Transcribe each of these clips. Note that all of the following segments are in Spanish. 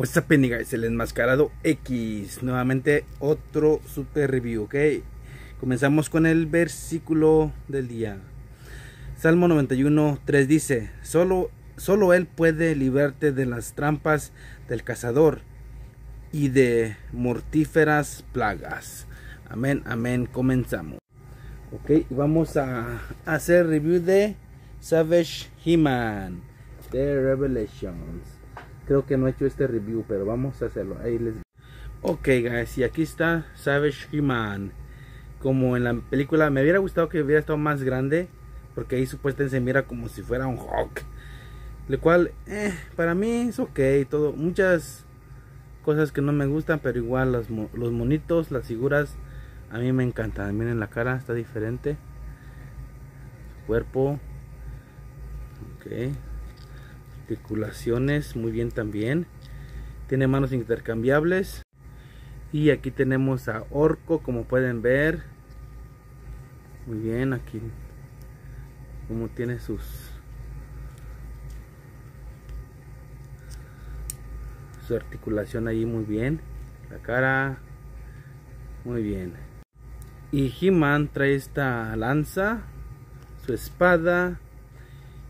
What's up guys, el enmascarado X, nuevamente otro super review, ok. Comenzamos con el versículo del día. Salmo 91, 3 dice, solo, solo Él puede librarte de las trampas del cazador y de mortíferas plagas. Amén, amén, comenzamos. Ok, vamos a hacer review de Savage He-Man de Revelations creo que no he hecho este review, pero vamos a hacerlo. Ahí les Ok, guys, y aquí está Savage Human. Como en la película, me hubiera gustado que hubiera estado más grande, porque ahí supuestamente se mira como si fuera un Hawk. Lo cual, eh, para mí es ok, todo. Muchas cosas que no me gustan, pero igual los, los monitos, las figuras, a mí me encantan. Miren la cara, está diferente. cuerpo. Ok, articulaciones muy bien también. Tiene manos intercambiables. Y aquí tenemos a orco como pueden ver. Muy bien aquí como tiene sus su articulación ahí muy bien. La cara muy bien. Y He-Man trae esta lanza su espada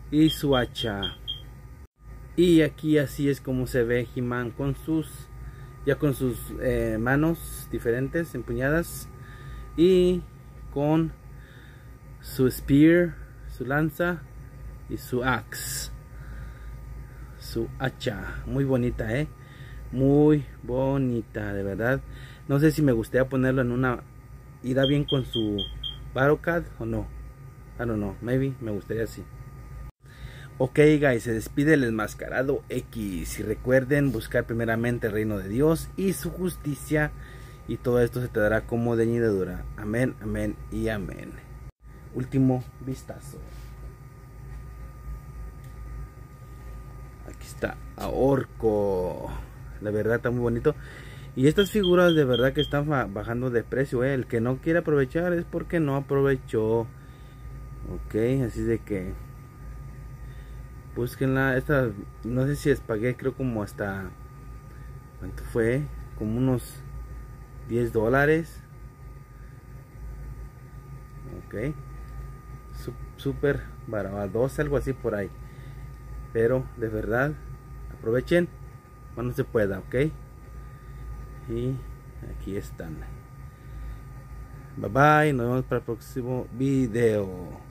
y su hacha y aquí así es como se ve He-Man con sus ya con sus eh, manos diferentes empuñadas y con su spear su lanza y su axe. Su hacha. Muy bonita eh muy bonita de verdad. No sé si me gustaría ponerlo en una irá bien con su Barocad o no. I don't know maybe me gustaría así Ok guys, se despide el enmascarado X y recuerden buscar primeramente el reino de Dios y su justicia y todo esto se te dará como de añadidura. Amén, amén y amén. Último vistazo. Aquí está Orco. La verdad está muy bonito. Y estas figuras de verdad que están bajando de precio. Eh. El que no quiere aprovechar es porque no aprovechó. Ok, así de que búsquenla esta no sé si es pagué creo como hasta cuánto fue como unos 10 dólares. Ok. Súper barato algo así por ahí. Pero de verdad aprovechen cuando se pueda ok. Y aquí están. Bye bye nos vemos para el próximo video